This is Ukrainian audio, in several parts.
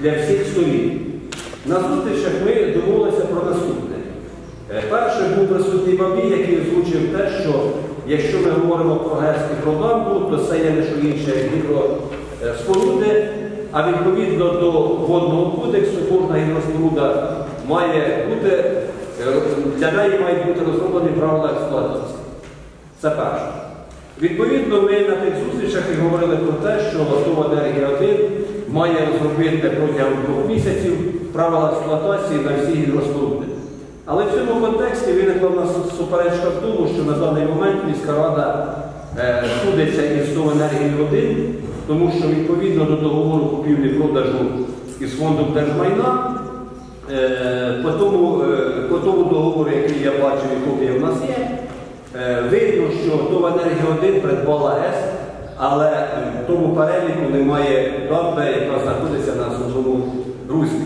для всіх сторін. На зустрічах ми домовилися про наступне. Е, Перший був присутній Бабій, який озвучив те, що якщо ми говоримо про про дамбу, то це є не що інше як гідроспоруди, а відповідно до водного кодексу кожна гідроспоруда має бути, е, для неї мають бути розроблені правила експлуатації. Це перше. Відповідно, ми на тих зустрічах і говорили про те, що Готова енергія 1 має розробити протягом двох місяців правила експлуатації на всі гідроспоруди. Але в цьому контексті виникла в нас суперечка в тому, що на даний момент міська рада е, судиться із енергії 1, тому що відповідно до договору купівлі-продажу із фондом держмайна, е, по тому, е, по тому договору, який я бачив і копія в нас є, Видно, що ТОВ енергія 1 придбала ГЕС, але е, в тому переліку немає дамби, яка знаходиться на судовому руслі.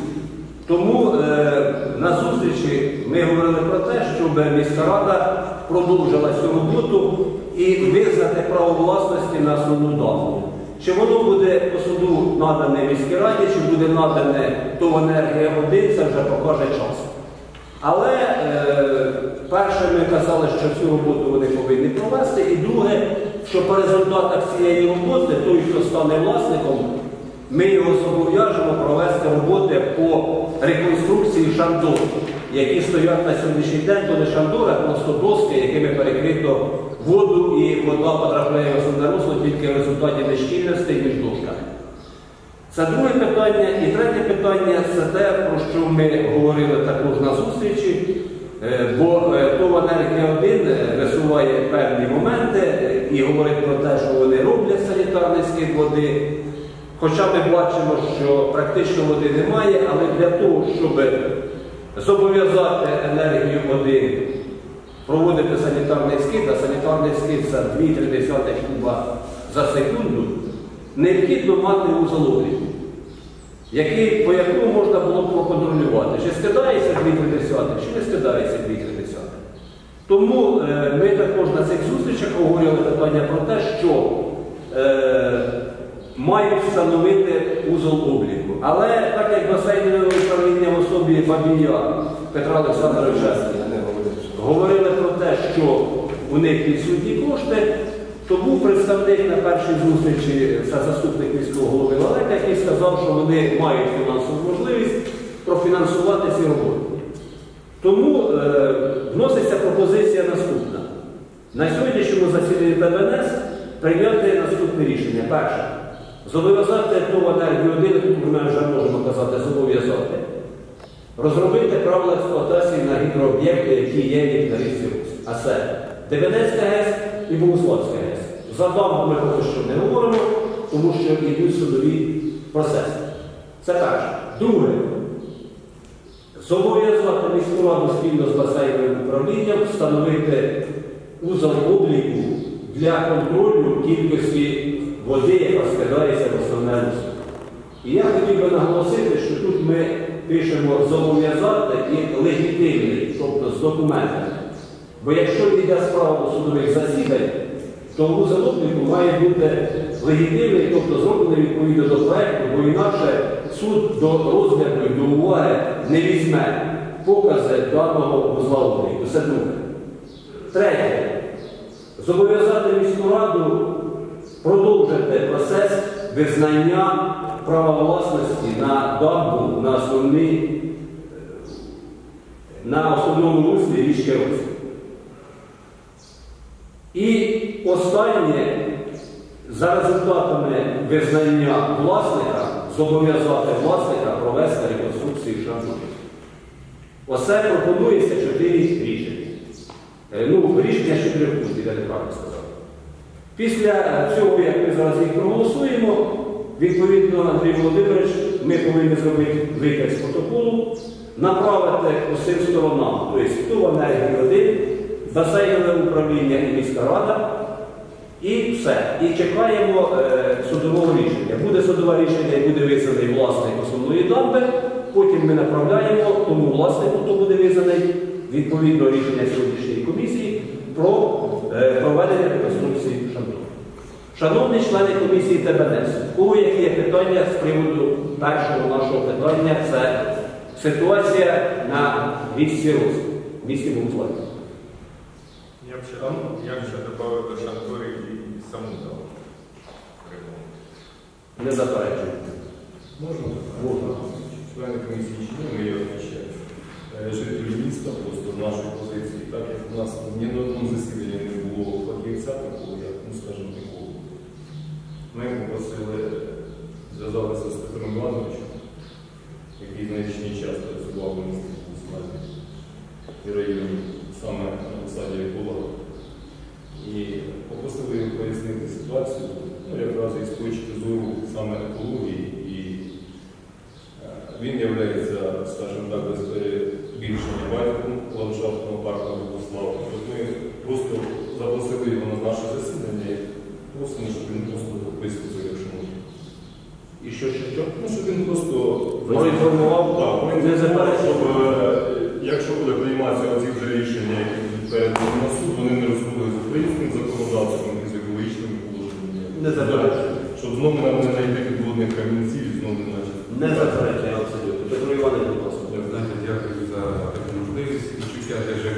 Тому е, на зустрічі ми говорили про те, щоб міська рада продовжила цю роботу і визнати право власності на основну дамбу. Чи воно буде по суду надане міській раді, чи буде надане ТОВ енергія 1, це вже покаже час. Але е, перше ми казали, що цю роботу вони повинні провести, і друге, що по результатах цієї роботи той, хто стане власником, ми його зобов'яжемо провести роботи по реконструкції шандор, які стоять на сьогоднішній день, то не шандори, а просто доски, якими перекрито воду і вода потрапляє в основне русло тільки в результаті нещільностей між дошками. Це друге питання. І третє питання це те, про що ми говорили також на зустрічі. Е, Бо е, ТОВ енергія 1 висуває певні моменти е, і говорить про те, що вони роблять санітарний скид води. Хоча ми бачимо, що практично води немає, але для того, щоб зобов'язати енергію 1 проводити санітарний скид, а санітарний скид це 2,3 куба за секунду, необхідно мати узол обліку, який, по якому можна було б проконтролювати, чи скидається 2,3, чи не скидається 2,3. Тому е, ми також на цих зустрічах говорили питання про те, що е, мають встановити узол обліку. Але так як басейнове управління в особі Бабія Петра Олександровича говорили про те, що у них відсутні кошти, то був представник на першій зустрічі, це заступник міського голови Лалека, який сказав, що вони мають фінансову можливість профінансувати ці роботи. Тому е, вноситься пропозиція наступна. На сьогоднішньому засіданні ТБНС прийняти наступне рішення. Перше. Зобов'язати ту енергію 1, тут ми вже можемо казати, зобов'язати. Розробити правила експлуатації на гідрооб'єкти, які є в тарифі А це Дебенецька ГЕС і Богуславська ГЕС. За дамбу ми поки що не говоримо, тому що йдуть судові процеси. Це перше. Друге. Зобов'язати міську раду спільно з басейновим управлінням встановити узол обліку для контролю кількості води, яка скидається в основне русло. І я хотів би наголосити, що тут ми пишемо зобов'язати і легітимний, тобто з документами. Бо якщо йде справа до судових засідань, то узол має бути легітимний, тобто зроблений відповідно до проєкту, бо інакше суд до розгляду і до уваги не візьме покази даного обліку. Це друге. Третє. Зобов'язати міську раду продовжити процес визнання права власності на дамбу на основний, на основному руслі річки Рось. І останнє, за результатами визнання власника, зобов'язати власника провести реконструкцію шандурів. Оце пропонується чотири рішення. Е, Ну, рішення чотирьох пунктів, я неправильно сказав. Після цього, як ми зараз їх проголосуємо, відповідно, Андрій Володимирович, ми повинні зробити виказ з протоколу, направити усім сторонам, тобто хто в енергії 1, басейнове управління і міська рада, і все. І чекаємо е, судового рішення. Буде судове рішення і буде визнаний власник основної дамби, потім ми направляємо тому власнику, хто буде визнаний відповідно рішення сьогоднішньої комісії про е, проведення реконструкції шанту. Шановні члени комісії ТБНС, у кого які є питання з приводу першого нашого питання це ситуація на місці розвитку, місці Богославі. Я б ще, я б ще додав до Шанторі і саму дав. Не заперечую. Можна? Можна. Члени комісії чи ні, ми її визначаємо. Е, Жителі міста просто з нашої позиції, так як у нас ні на одному засіданні не було фахівця такого, як, ну скажімо, такого. Ми попросили, зв'язалися з Петром Івановичем, який значний час працював у місті Богославі і районі, саме на посаді еколога. І попросили пояснити ситуацію, ну, якраз із точки зору саме екології і Е, Він є, скажімо так, без перебільшення батьком ландшафтного парку Богослава. Ми просто запросили його на наше засідання і просимо, щоб він просто висказав, якщо можна. І що, що, що? Ну, щоб він просто Проінформував? Так, Не він щоб е, якщо буде прийматися оці вже рішення, які будуть передані на суд, вони не розходились з українським законодавством і з екологічним положенням. Не заперечую. Щоб знову нам не знайти підводних камінців і знову не наче. Не заперечую абсолютно. Петро Іванович, будь ласка. Дякую за таку можливість. Відчуття дежавю,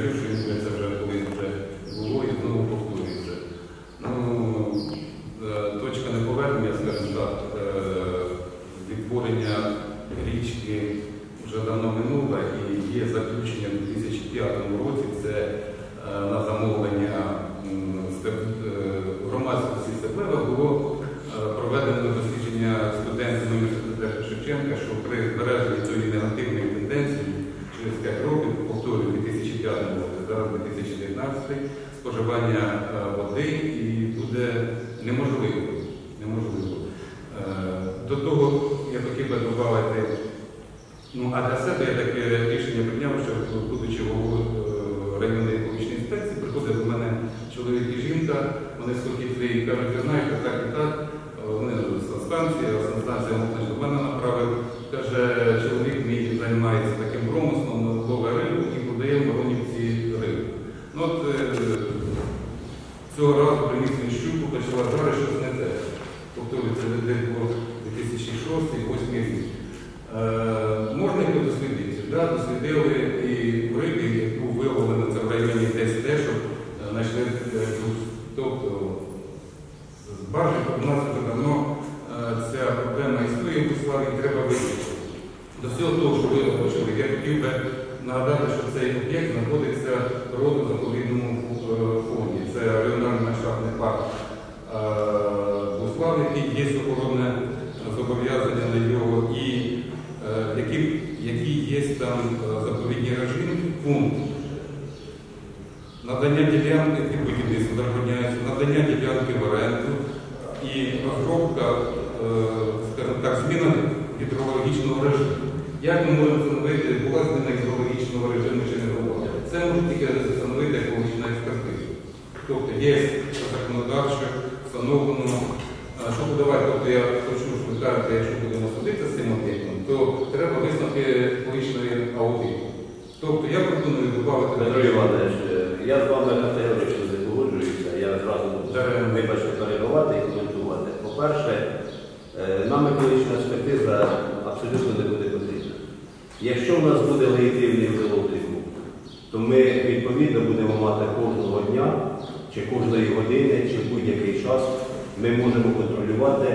Як ми можемо встановити, була зміна гідрологічного режиму чи не була? Це може тільки встановити екологічна експертиза. Тобто є законодавчо встановлено, що подавати, тобто я хочу, що ви кажете, якщо будемо судитися з цим об'єктом, то треба висновки екологічної аудиту. Тобто я пропоную додати Петро Іванович, я з вами категорично не погоджуюся. Я зразу Добре. вибачте перебувати і коментувати. По-перше, е, нам екологічна експертиза абсолютно не буде потрібна. Якщо в нас буде легітимний вилов рибу, то ми відповідно будемо мати кожного дня, чи кожної години, чи в будь-який час ми можемо контролювати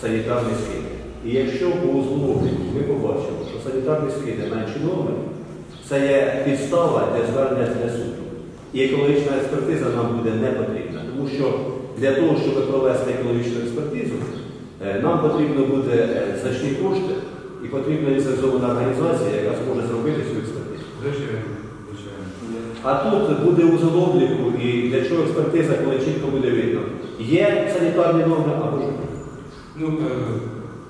санітарні скиди. І якщо по узловленню ми побачимо, що санітарні скиди менші норми, це є підстава для звернення для суду. І екологічна експертиза нам буде не потрібна, тому що для того, щоб провести екологічну експертизу, е, нам потрібно буде е, значні кошти і потрібна ліцензована організація, яка зможе зробити цю експертизу. А тут буде узол обліку, і для чого експертиза, коли чітко буде видно, є санітарні норми або ж. Ну, е,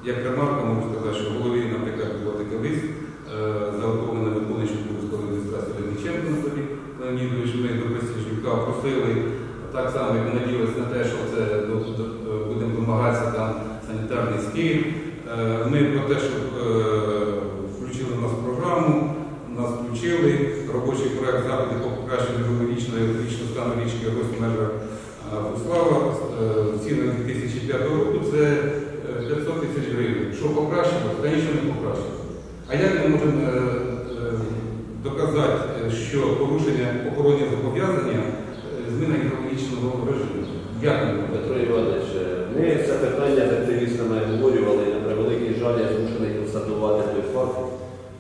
як ремарка можу сказати, що в голові, наприклад, було таке лист, е, заготовлений виконуючим військової адміністрації Леоніченко на собі Леонідович, ми до Присяжнюка просили, так само, як надіялися на те, що це ну, е, будемо вимагатися там санітарний. Е, Ми про те, щоб е, включили нас в програму, нас включили, робочий проект заходів по покращенню екологічного і екологічного стану річки ось в межах Буслава, ціни 2005 року це е, 500 тисяч гривень. Що покращило? Звісно, А як ми можемо е, е, доказати, е, що порушення охоронні зобов'язання е, зміна екологічного режиму? Як ми? Петро Іванович, ми це питання з активістами обговорювали. На превеликий жаль, я змушений констатувати той факт,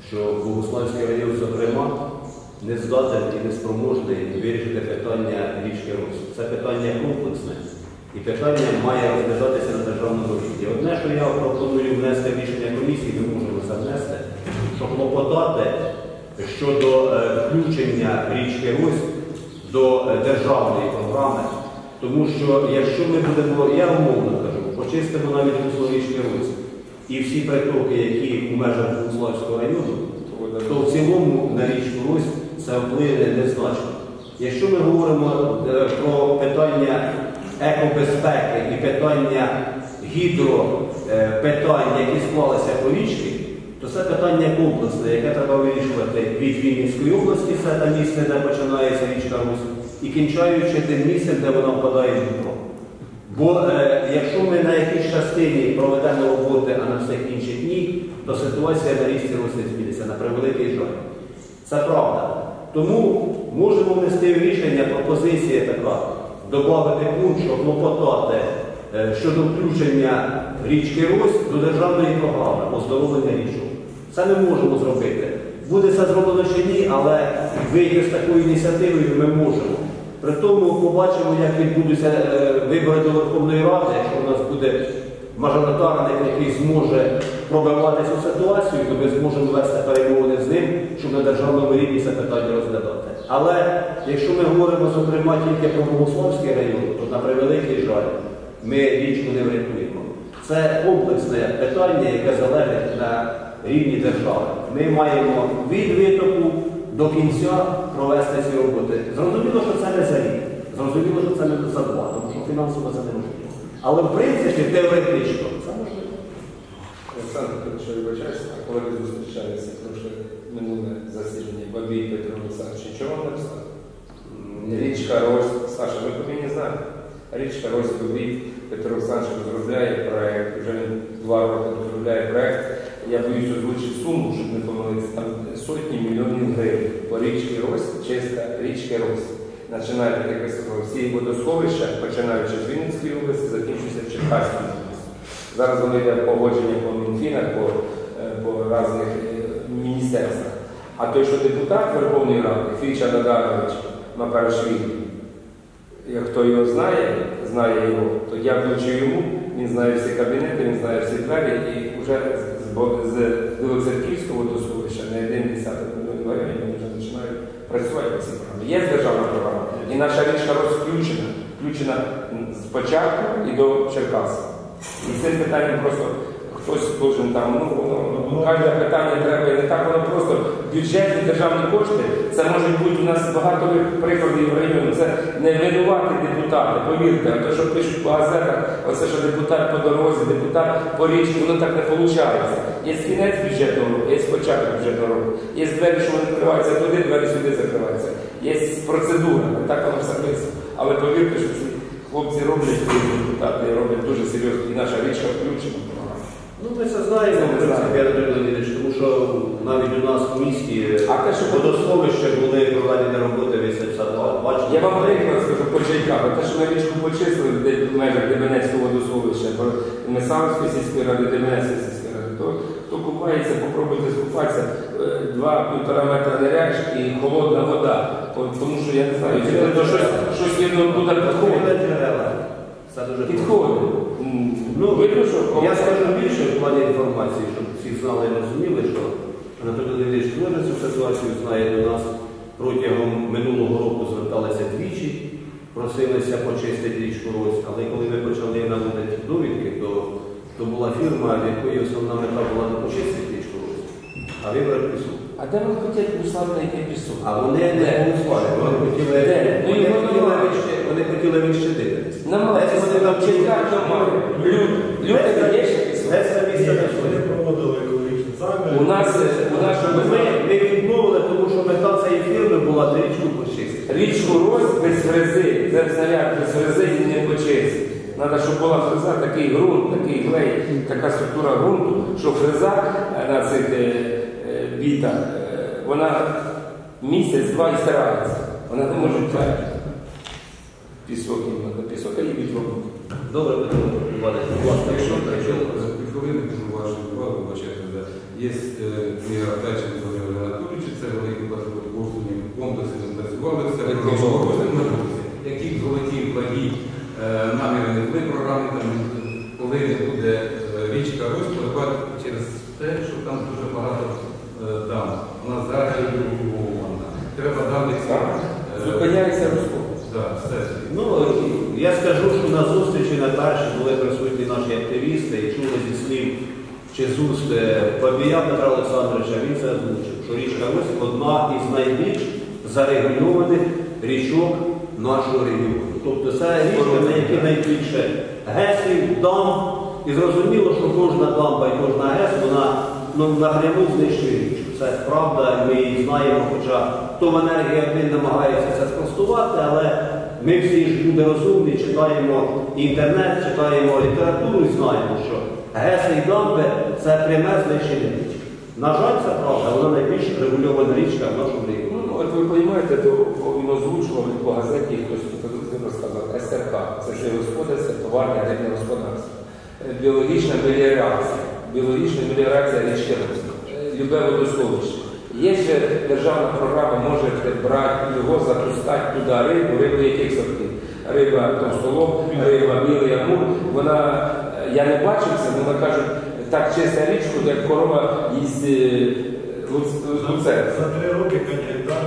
що Богославський район, зокрема, не здатен і не спроможний вирішити питання річки Рус. Це питання комплексне. І питання має розглядатися на державному рівні. Одне, що я пропоную внести рішення комісії, ми можемо це внести, що клопотати щодо е, включення річки Русь до е, державної програми. Тому що якщо ми будемо, я умовно кажу, почистимо навіть русло річки Русь і всі притоки, які у межах Богославського району, то в цілому на річку Русь це вплине незначно. Якщо ми говоримо е, про питання екобезпеки і питання гідропитань, які склалися по річці, то це питання комплексне, яке треба вирішувати від Вінницької області, це те місце, де починається річка Русь, і кінчаючи тим місцем, де вона впадає в Дніпро. Бо е, якщо ми на якійсь частині проведемо роботи, а на всіх інших ні, то ситуація на річці Русь зміниться, на превеликий жаль. Це правда. Тому можемо внести рішення пропозиція така, додати пункт, що клопотати е, щодо включення річки Рось до державної програми оздоровлення річок. Це ми можемо зробити. Буде це зроблено чи ні, але вийти з такою ініціативою ми можемо. При тому побачимо, як відбудуться е, вибори до Верховної Ради, якщо у нас буде мажоритарник, який зможе пробивати цю ситуацію, то ми зможемо вести перемовини з ним, щоб на державному рівні це питання розглядати. Але якщо ми говоримо, зокрема, тільки про Богославський район, то на превеликий жаль, ми річку не врятуємо. Це комплексне питання, яке залежить на рівні держави. Ми маємо від витоку до кінця провести ці роботи. Зрозуміло, що це не за рік. Зрозуміло, що це не за два, тому що фінансово це неможливо. Але в принципі, теоретично, це можливо. Олександр Петрович, вибачаюся, а коли ви зустрічалися прошле минуле засідання Бабій Петро Олександрович, нічого вам написав? Річка Рось, Саша, ви повинні знати. Річка Рось Бабій Петро Олександрович розробляє проект, вже він два роки розробляє проект. Я боюсь озвучити суму, щоб не помилитися, там сотні мільйонів гривень по річці Рось, чиста річки Рось. Починають я сказав, всі водосховища, починаючи з Вінницької області, закінчуються Черкаською областю. Зараз воно йде погодження по Мінфінах, по, е, по різних міністерствах. А той, що депутат Верховної Ради, Фіча Надарович Маперашвілі, як хто його знає, знає його, то я дякуючи йому, він знає всі кабінети, він знає всі двері і вже з, Білоцерківського водосховища на один десяток мільйонів гривень вони вже починають працювати по цій програмі. Є державна програма, і наша річка розключена, включена з початку і до Черкаса. І цим питанням просто хтось должен там, ну, воно, кожне питання треба, і не так воно просто бюджетні державні кошти. Це можуть бути у нас багато прикладів в районі. Це не винуваті депутати, повірте, а то, що пишуть по газетах, оце що депутат по дорозі, депутат по річці, воно так не виходить. Є кінець бюджетного року, є початок бюджетного року, є двері, що вони відкриваються туди, двері сюди закриваються. Є процедура, так воно все писано. Але повірте, що ці хлопці роблять, депутати роблять дуже серйозно, і наша річка включена. Ну, ми це знаємо, в принципі. Анатолій Леонідович, тому що навіть у нас в місті А те, що- водосховище були проведені роботи висадка. Бачите, Я вам приклад скажу по Чайках. Те, що ми річку почислили де в межах Деменецького водосховища, бо Месанської сільської ради, Деменецької сільської ради, то хто купається, попробуйте скупатися. Е, Два-півтора метра неряж і холодна вода. От Тому що я не знаю, чи то щось, щось видно туди. Підходить. Це дуже Підходить. Ну, видно, що Я скажу більше в плані інформації, щоб всі знали і розуміли, що Анатолій Леонідович теж цю ситуацію знає до нас. Протягом минулого року зверталися двічі, просилися почистити річку Рось, але коли ми почали наводити довідки, то, то була фірма, в якої основна мета була не почистити річку Рось, а вибрати пісок. А де ви хочете Руслан знайти пісок? А вони не голосували, вони хотіли, вони хотіли, немає. Десь вони там Чайках немає. Люд, люди є ще пісок? Десь не проводили екологічні заміри. У нас, е, у нас Ми, ми відмовили, тому що мета цієї фірми була річку почистити. Річку Рось без фрези, це снаряд без фрези і не почистить. Треба, щоб була фреза, такий ґрунт, такий глей, така структура ґрунту, що фреза е, на цих е, літа, е, вона місяць-два і стирається. Вона не може взяти пісок, іменно пісок, а її відробити. Добре, якщо Хвилини вашу увагу, вибачайте. Є книга Тайченко Володимира Анатолійовича, це великий послуги комплекси, це які золоті благі наміри не були програми, там, коли не буде е, річка Русь, через те, що там дуже багато е, дам. Вона зараз регульована. Треба дати ці... Так. е, Зупиняється розход. Да, все. Ну, я скажу, що на зустрічі на першій були присутні наші активісти і чули зі слів чи з уст е, Бабія Петра Олександровича, він це озвучив, що річка Русь одна із найбільш зарегульованих річок нашого регіону. Тобто це річка, на якій найбільше гесів, дам, і зрозуміло, що кожна дамба і кожна гес, вона ну, напряму знищує річку. Це правда, ми її знаємо, хоча Томенергія один намагається це спростувати, але ми всі ж люди розумні, читаємо інтернет, читаємо літературу і знаємо, що геси і дамби це пряме знищення річки. На жаль, це правда, вона найбільш регульована річка в нашому регіоні. От ви розумієте, то він озвучував по газеті, хтось тут розказав, СРК, це ж господарство, товарне рибне господарство. Е, Біологічна меліорація, біологічна меліорація річки Е, любе водосховище. Є ще державна програма, можете брати його, запускати туди рибу, рибу яких сортів? Риба товстолоб, риба білий амур. Вона, е, я не бачив це, але кажуть, так чиста річку, як корова їсть За три роки кандидат.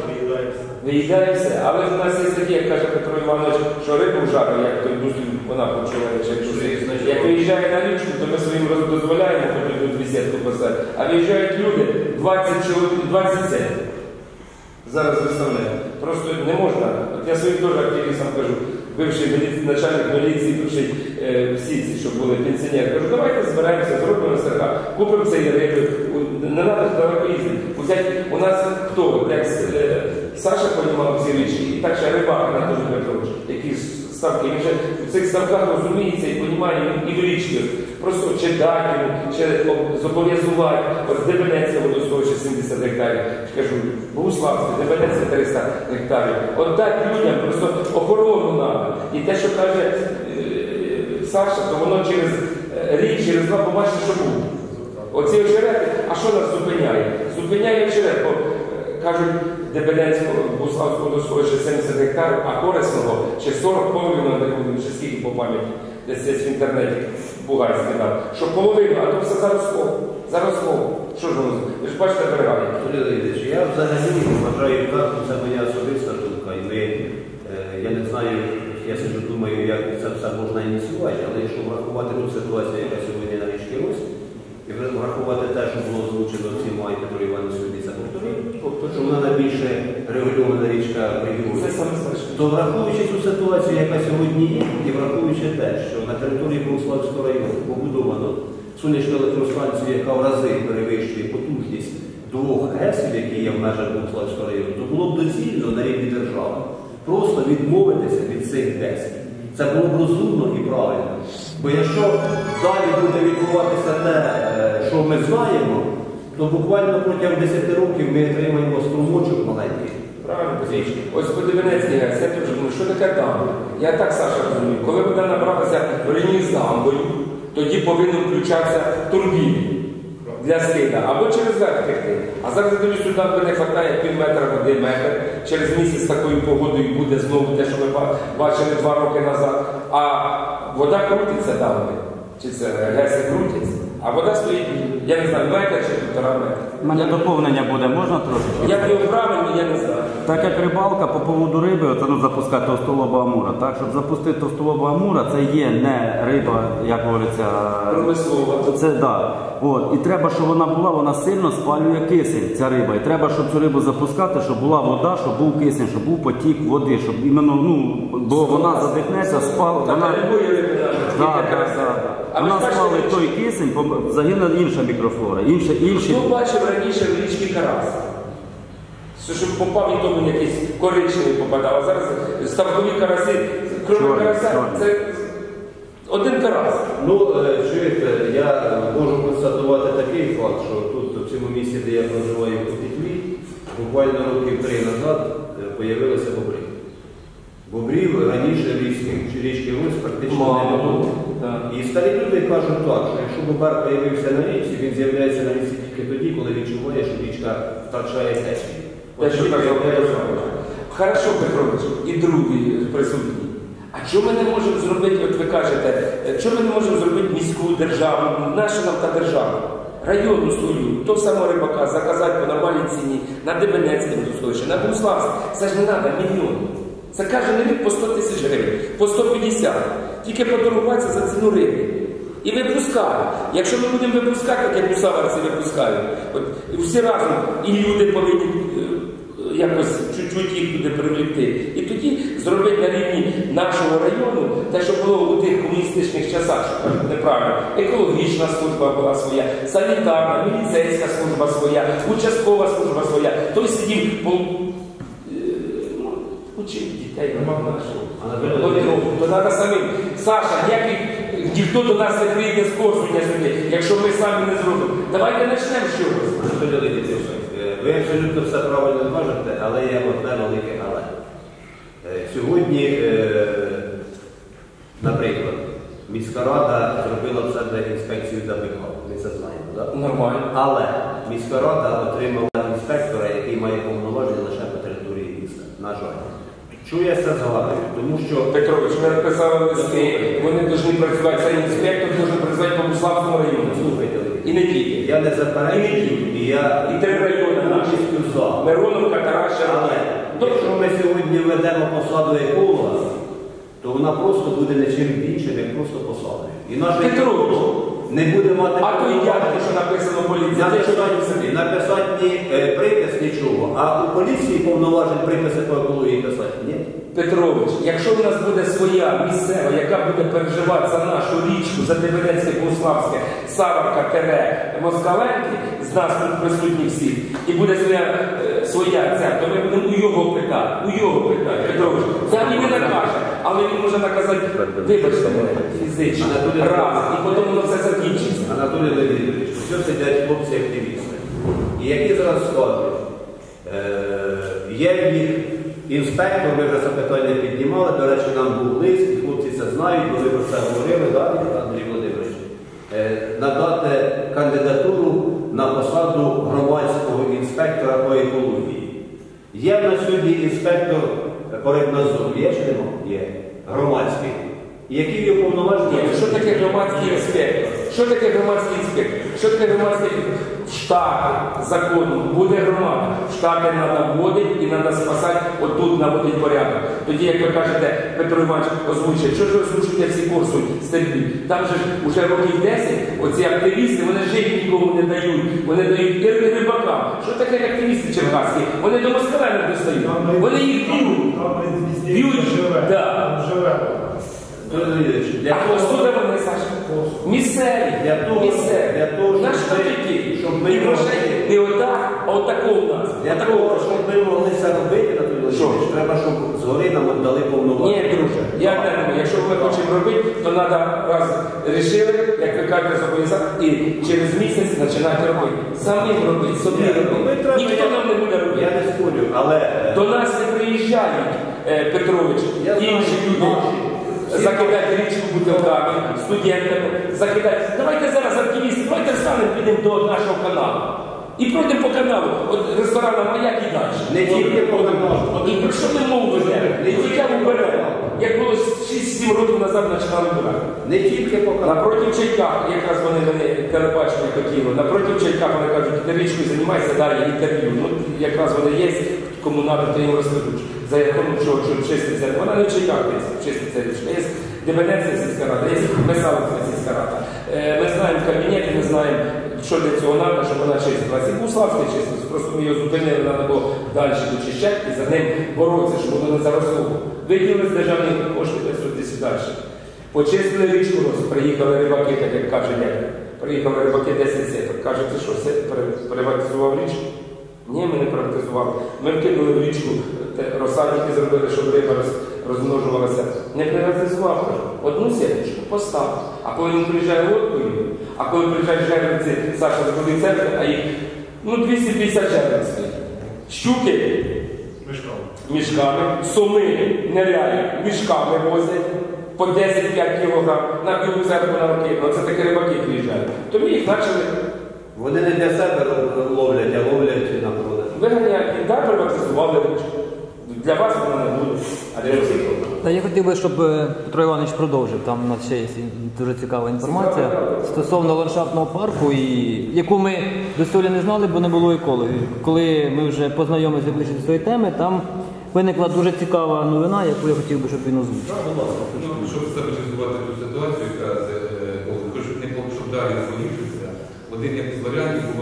Виїдає все. Але в нас є такі, як каже Петро Іванович, що рибу жарить, як той дуслів вона почуває, чи як Як виїжджає на річку, то ми своїм дозволяємо хоч тут бесідку писати. А виїжджають люди 20 чоловік, 20 центів. Зараз виставляю. Просто не можна. От я своїм теж активістам кажу, бивший начальник міліції, бивший е, всі ці, що були пенсіонери, кажу, давайте зберемося, зробимо СРК, купимо цей риби, У- не треба далеко їздити. У нас хто? Як е, Саша понімав ці речі, і так ще рибак Анатолій Петрович, який ставки, він вже в цих ставках розуміється і понімає і в річці. Просто йому, ще об- зобов'язувати. От Дебенецьке водосховище 70 гектарів. Кажу, Богуславське, Дебенецьке 300 гектарів. От дати людям просто охорону треба. І те, що каже е, Саша, то воно через е, рік, через два побачите, що буде. Оці очерети, а що нас зупиняє? Зупиняє очерет, бо е, кажуть, Дебенецького, Буславського водосховища 70 гектарів, а корисного ще 40 половину не ще скільки по пам'яті, десь десь в інтернеті Бугай скидав. Що половину, а то все заросло. Заросло. Що ж воно? Ви ж бачите берега. я взагалі вважаю це моя особиста думка, і ми, е, я не знаю, я сиджу думаю, як це все можна ініціювати, але якщо врахувати ту ситуацію, яка сьогодні на річці Русь, і врахувати те, що було озвучено всім має Петро Іванович сьогодні це повторив, що вона найбільше регульована річка в регіоні. То враховуючи цю ситуацію, яка сьогодні є, і враховуючи те, що на території Богославського району побудовано сонячну електростанцію, яка в рази перевищує потужність двох ГЕСів, які є в межах Богославського району, то було б доцільно на рівні держави просто відмовитися від цих ГЕСів. Це було б розумно і правильно. Бо якщо далі буде відбуватися те, е, що ми знаємо, то буквально протягом 10 років ми отримаємо струмочок маленький. Правильно, Річки. Ось по Дебенецькій газ, я теж думаю, що таке дамба? Я так, Саша, розумію, коли вода набралася в лінії з дамбою, тоді повинен включатися турбіни для скида, або через верх текти. А зараз дивлюсь, що дамби не вистачає пів метра води, метр. Через місяць такою погодою буде знову те, що ми бачили два роки назад. А вода крутиться там, Чи це геси крутяться? А вода стоїть, я не знаю, метр чи півтора метра. У мене доповнення буде, можна трошки? Як його правильно, я не знаю. Так як рибалка по поводу риби, оце ну, запускати товстолоба амура. Так, щоб запустити товстолоба амура, це є не риба, як говориться. Промислова. Це да. От. І треба, щоб вона була, вона сильно спалює кисень, ця риба. І треба, щоб цю рибу запускати, щоб була вода, щоб був кисень, щоб був потік води, щоб іменно, ну, бо вона задихнеться, спал, вона. да. А ви Вона спалить той кисень, пом- загине інша мікрофлора, інші, інші. Хто бачив раніше в річці Карас? Що щоб попав і тому якийсь коричневий попадав, а зараз ставкові караси, крім карася, це один карас. Ну, е, чуєте, я можу констатувати такий факт, що тут в цьому місці, де я проживаю у Пітві, буквально років три назад е, появилися бобри. Бобрів раніше річки, Русь практично не було. І старі люди кажуть так, що якщо бобер появився на річці, він з'являється на річці тільки тоді, коли відчуває, що річка втрачає течію. Те, що казав Петро. Хорошо, Петрович, і другий присутній. А чому ми не можемо зробити, от ви кажете, чому ми не можемо зробити міську державу, наша нам та держава? Районну свою, то самого рибака, заказати по нормальній ціні, на Дебенецьке водосховище, на Буславське. Це ж не треба мільйон. Це кожен рік по 100 тисяч гривень, по 150. Тільки поторгуватися за ціну риби. І випускають. Якщо ми будемо випускати, як мусаварці випускають, от, всі разом, і люди повинні е, якось чуть-чуть їх туди привлекти. І тоді зробити на рівні нашого району те, що було у тих комуністичних часах, що кажуть неправильно. Екологічна служба була своя, санітарна, міліцейська служба своя, участкова служба своя. Той сидів учив дітей, нашого. Анатолій Леонідович, То треба самим. Саша, ніякий ніхто до нас не прийде з Корсуня сюди, якщо ми самі не зробимо. Давайте почнемо з чогось. Е, ви абсолютно все правильно кажете, але є одне велике але. Е, Сьогодні, е, наприклад, міська рада зробила в себе інспекцію ДБК, ми це знаємо, так? Нормально. Але міська рада отримала інспектора, який має повноваження лише по території міста. На жаль. Чую я це згадую, тому що Петрович, ви написали листи, вони повинні працювати, цей інспектор має працювати по Буславському району. слухайте, І не тільки. я не заперечую, і я І три райони наші. за. Мироновка, Тараща, Але якщо ми сьогодні ведемо посаду еколога, то вона просто буде не чим більше, як просто посадою. І наш Петрович, не буде мати а то і я, права що написано те, написати, написати ні е, припис нічого, а у поліції повноважень приписи по екології писати. Ні. Петрович, якщо в нас буде своя місцева, яка буде переживати за нашу річку, за Дебенецьке, Богуславське, Саварка, Тере, Москаленки, з нас тут присутні всі, і буде своя, е, своя то ми будемо у його питати, у його питати, Петрович. Там він не накаже, але він може наказати, вибачте мене, фізично, раз, і потім воно все закінчиться. Анатолій Леонідович, що сидять хлопці-активісти, і які зараз складуть. Е, є в них інспектор, ми вже це питання піднімали, до речі, нам був лист, і хлопці це знають, бо про це говорили, Андрій Володимирович, Е, надати кандидатуру на посаду громадського інспектора по екології. Є в нас сьогодні інспектор по рибнадзору, є чи нема? Є. Громадський. Які є повноваження? Що таке громадський інспектор? Що таке громадський інспектор? Що таке громадський штати закону? Буде громада. Штати треба вводити і треба спасати, отут наводити порядок. Тоді, як ви кажете, Петро Іванович озвучує, що ж ви озвучуєте всі курсу стерпі? Там же ж уже років 10 оці активісти, вони жити нікому не дають. Вони дають і рибакам. Що таке активісти черкаські? Вони до Москва не достають. Вони їх б'ють. Б'ють. Для А того, сюди вони, Саша? Місцеві. Для того, Місцеві. для того, щоб Наш ми- щоб ми і грошей не отак, а отако у нас. Для Отако. того, щоб ми могли це робити, Анатолій? Леонідович, треба, щоб згори нам віддали Ні, друже, я не думаю, якщо ми хочемо робити, то треба раз рішили, як ви кажете, зобов'язати, і через місяць починати робити. Самі робити, собі Ні, ну, ми робити. треба- Ніхто нам не буде Я робити. не спорю, але е, До нас не приїжджають, е, Петрович, Я знаю, інші люди. наші. Закидати річку бутилками, студентами, закидати. Давайте зараз активісти, давайте встанемо, підемо до нашого каналу. І пройдемо по каналу, от ресторана Маяк і далі. не тільки по І про що ми мову ведемо? Не тільки беремо. Як було 6-7 років назад починали брати. не тільки по каналу. Напротив Чайка, якраз вони мене телебачення хотіли, напротив Чайка вони кажуть, ти річкою займайся, далі інтерв'ю. Ну, якраз вони є, кому надо, то їм розкажуть. За рахунок чого, чиститься. Вона не Чайках чиститься річка. Є Дебенецька сільська рада, є Месалицька сільська рада. Е, Ми знаємо кабінети, ми знаємо, що для цього треба, щоб вона чистилася. І Буславська чистилася, просто ми його зупинили, треба було далі дочищати і за ним боротися, щоб воно не заросло. Виділили з державних коштів десь далі. Почистили річку роз, приїхали рибаки, так як каже дядько. Приїхали рибаки 10 сеток. Каже, ти що, все приватизував річку? Ні, ми не практизували. Ми вкинули в річку розсадники зробили, щоб риба розмножувалася. Не приватизував, одну сіточку постав. А коли він приїжджає водкою, а коли приїжджають жеребці, Саша збудив церкви, а їх ну, 250 жеребців. Щуки мішками, суми нереальні, мішками возять. По 10-5 кілограм на білу церкву на руки, ну це такі рибаки приїжджають. Тобі їх почали вони не для себе ловлять, а ловлять на продаж. Вигання кінта приватизували річку. Для вас вона не буде, а для всіх. Та я хотів би, щоб е, Петро Іванович продовжив. Там у нас ще є дуже цікава інформація стосовно ландшафтного парку, і яку ми до не знали, бо не було екологів. Коли ми вже познайомилися ближче до цієї теми, там виникла дуже цікава новина, яку я хотів би, щоб він озвучив. Ну, щоб стабілізувати цю ситуацію. 今天早上。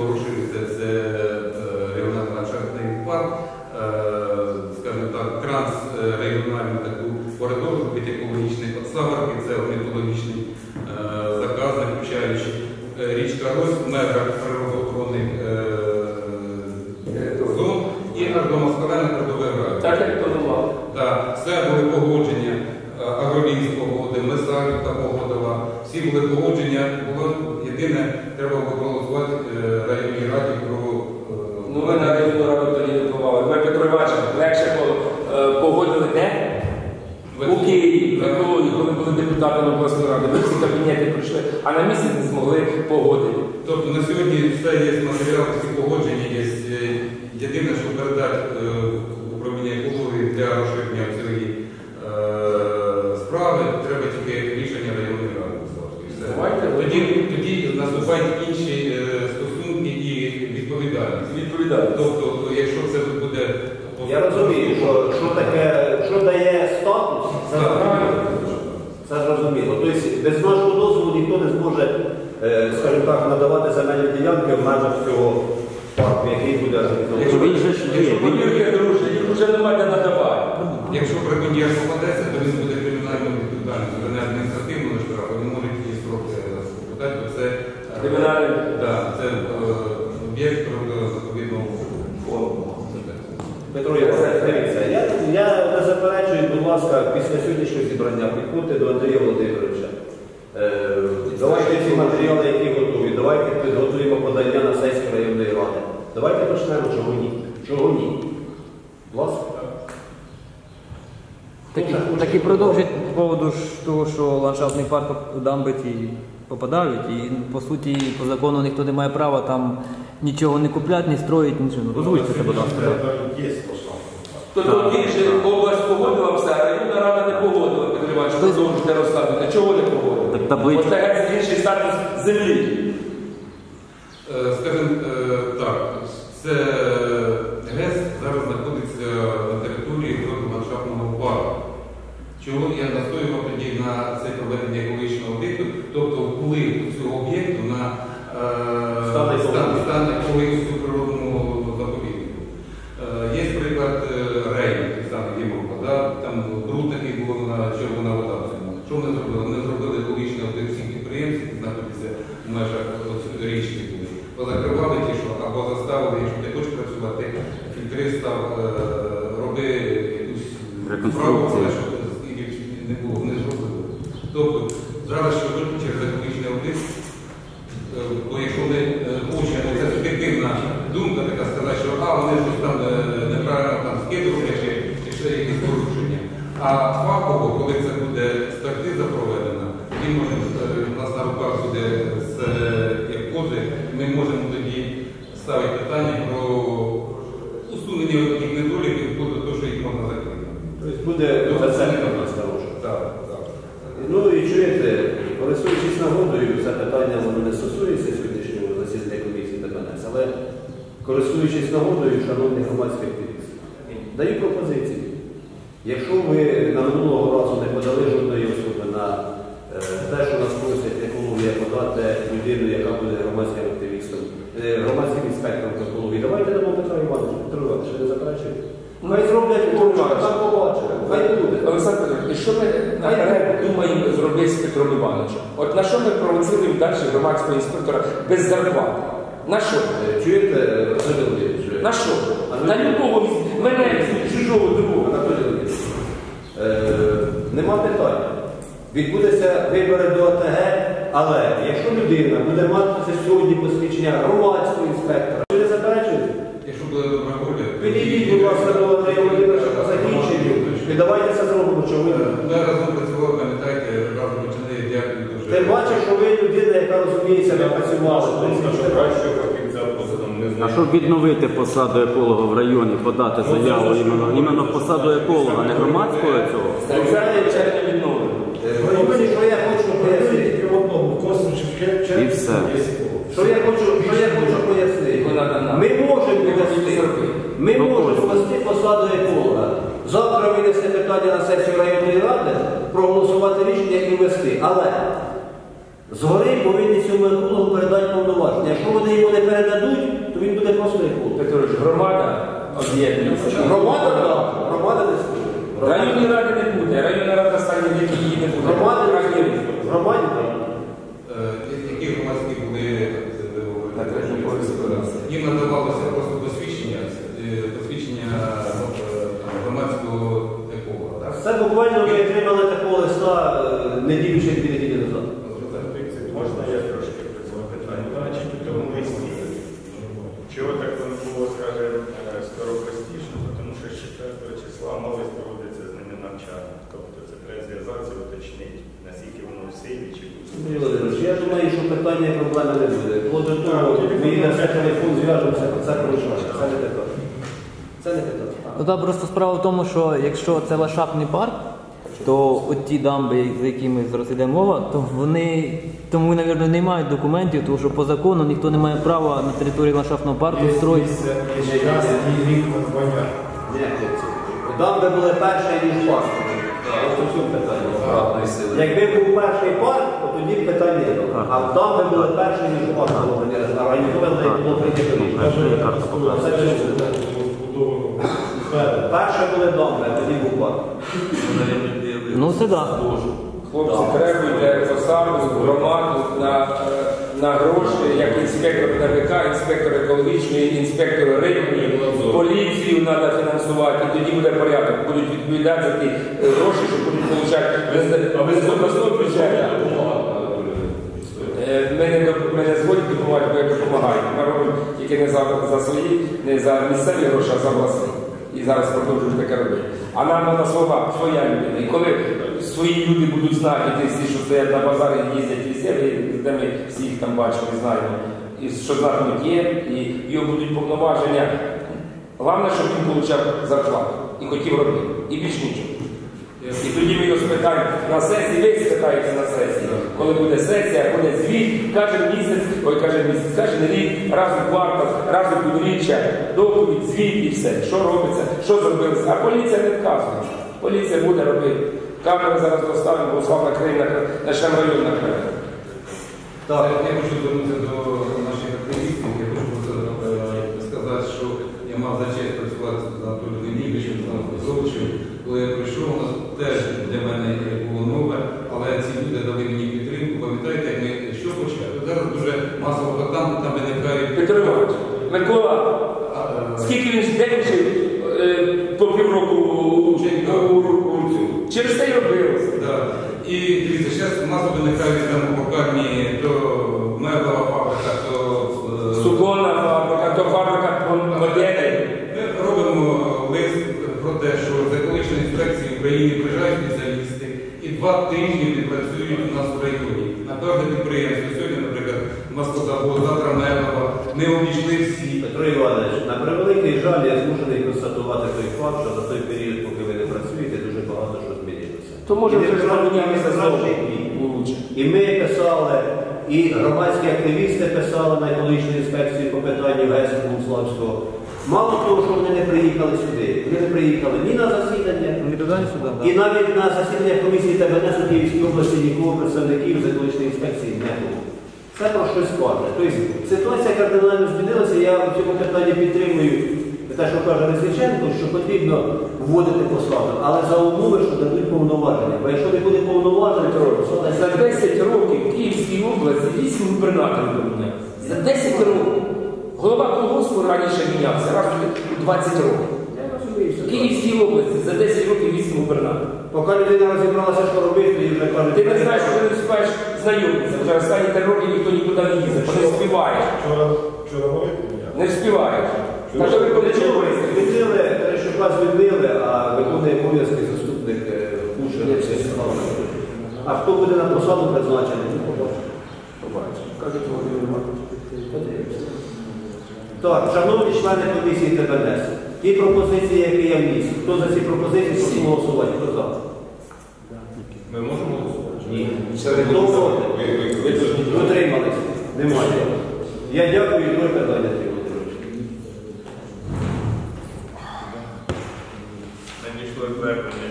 погодити. Тобто на сьогодні все є матеріал, всі погодження є. Е, єдине, що передати. Е, у дамби ті попадають, і по суті по закону ніхто не має права там нічого не купляти, ні строїть, нічого. Ну, Дозвольте це, будь ласка. Тобто більше область погодилася, а районна рада не погодила, підривач, що знову ж не розказуєте. Чого не погодили? Ось це інший статус землі. Е, Скажімо е, так, це ГЕС зараз знаходиться на території ландшафтного парку. Чому я настоював? але якщо людина буде мати це сьогодні посвідчення громадського інспектора, ви не заперечуєте? Якщо буде добра воля. Підійдіть, будь ласка, до Андрія Володимировича по закінченню і давайте це зробимо, що ви. Ми разом працювали, пам'ятаєте, разом почали, дякую дуже. Ти бачиш, що ви людина, яка розуміється, не працювала. А щоб відновити посаду еколога в районі, подати ну, заяву іменно, посаду еколога, не громадського цього? Це відновлено. Розумієте, що я хочу пояснити? І все. Що я хочу, що я хочу пояснити? Ми можемо ввести, ми можемо ввести посаду еколога. Завтра винести питання на сесію районної ради, проголосувати рішення і ввести. Але згори повинні цьому екологу передати повноваження. Якщо вони йому не передадуть, то він буде просто еколог. Петрович, громада об'єднується. Громада, так, громада не служить. Районної ради не буде, районна рада стане в якій її не буде. Громади не Районні. служить. Громаді так. Е, Які громадські були е, ви говорите? На третьому поверсі подався. Їм надавалося просто посвідчення, е, посвідчення ну, е, там, громадського еколога. так? Це буквально ми отримали такого листа е, неділю чи дві неділі назад. Можна я трошки призву питання? Значить, у тому листі, чого так воно було, скажімо, е, скоропостішно, тому що з 4 числа мали проводитися з ними навчання. Тобто це треба зв'язатися, уточнити, наскільки воно в силі Володимирович, я думаю, що питання і проблеми не буде. Вплоть до того, ми на все телефон зв'яжемося, це пройшло. Це не питання. Це не питання. Ну там просто справа в тому, що якщо це ландшафтний парк, то от ті дамби, за які ми зараз йде мова, то вони тому, мабуть, не мають документів, тому що по закону ніхто не має права на території ландшафтного парку строїти. Дамби були перші, ніж парк. Ось у цьому питанні. Якби був перший парк, то тоді питання. А дамби були перші, ніж. А раніше не було прийнято рішення. Це. Перше були добре, а тоді був парк. Ну це так. Хлопці, требуйте посаду, громаду на, е, на гроші, як інспектор НВК, інспектор екологічної, інспектор рибної, поліцію треба фінансувати, і тоді буде порядок. Будуть відповідати за ті гроші, що будуть отримати без обласного бюджету. Е, Ми не, ми не згодні допомагати, бо я допомагаю. Ми робимо тільки не за, за свої, не за місцеві гроші, а за власні. І зараз продовжуємо таке робити. А нам треба слова, своя людина. І коли свої люди будуть знати, ті що стоять на базарі, їздять везде, де ми всі їх там бачили, знаємо, і що знатимуть є, і його будуть повноваження. Головне, щоб він отримав зарплату і хотів робити. І більш нічого. І тоді ми його спитаємо на сесії, ви спитаєте на сесії. Коли буде сесія, буде звіт, кожен місяць, ой, кожен місяць, кожен рік, раз у квартал, раз у півріччя, доповідь, звіт і все. Що робиться, що зробилося. А поліція не вказує. Поліція буде робити. Камери зараз доставимо, бо слава країна, начнемо район накрити. Так. Я хочу звернутися до наших активістів. Я хочу просто е, сказати, що я мав за честь працювати з Анатолієм Леонідовичем, з Анатолійовичем. Коли я прийшов, у нас теж для мене було нове, але ці люди дали мені підтримку. Пам'ятаєте, як ми що почали? Зараз дуже масово там, там виникають. Петро Іванович, Микола, А, е, скільки він день вчив е, по півроку у, у, у, у цю? Через це й робилося. Да. І дивіться, зараз масово виникають там покарні, то меблова фабрика, то е, Суконна фабрика, то фабрика моделей. Ми робимо лист про те, що з екологічної інспекції України приїжджають спеціалісти і два тижні відпрацюють у нас в районі. На кожне підприємство. Сьогодні, наприклад, Маскозавод, завтра Мелова. Ми обійшли всі. Петро Іванович, на превеликий жаль, я змушений констатувати той факт, що за той період, поки ви не працюєте, дуже багато що змінилося. То може І не вже в кращий, змінилося і не в кращий знову. бік. Лучше. І ми писали, і громадські активісти писали на екологічну інспекцію по питанню ГЕС Богуславського. Мало того, що вони не приїхали сюди, вони не приїхали ні на засідання, Ні туди, ні сюди. і навіть на засідання комісії ТБНС у Київській області нікого представників з екологічної інспекції не було. Це про щось каже. Тобто ситуація кардинально змінилася, я в цьому питанні підтримую те, що каже Резниченко, що потрібно вводити посаду, але за умови, що дадуть повноваження. Бо якщо не буде повноважень, то посада За 10 років в Київській області 8 губернаторів помінялися. За 10 років. Голова колгоспу раніше мінявся раз у 20 років. Я розумію, В що Київській області за 10 років 8 губернаторів. Поки людина розібралася, що робити, вже кажуть, Ти не знаєш, що ти не встигаєш знайомитися. Вже останні 3 роки ніхто нікуди не їздить, бо не вспіваєш. Вчора, вчора говорив? Не вспіваєш. Так що ви коли чуєте? Звільнили, Терещука звільнили, а виконує обов'язки заступник е, Кушера. А хто буде на посаду призначений? не. Побачимо. Кажуть, Володимир. Подивимося. Так, шановні члени комісії ТБНС, ті пропозиції, які я вніс, хто за ці пропозиції, прошу голосувати. Хто за? Ми можемо голосувати? Ні. Хто проти? Утримались? Немає. Я дякую, і друге питання, Андрій Володимирович. Надійшло звернення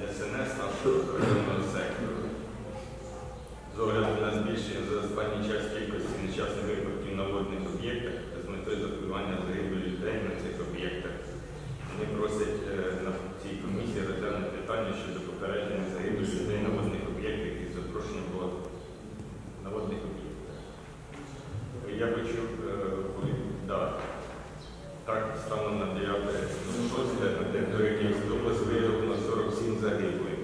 від СНС нашого районного сектору. З огляду на збільшення за останній час кількості нещасних випадків на водних об'єктах з метою запобігання загибелі людей на цих об'єктах. Вони просять е, на цій комісії розглянути питання щодо попередження загибелі людей на водних об'єктах і запрошення було на водних об'єктах. Я почув, е, коли да, так, станом на 9 шостя на території Київської області виявлено 47 загиблих.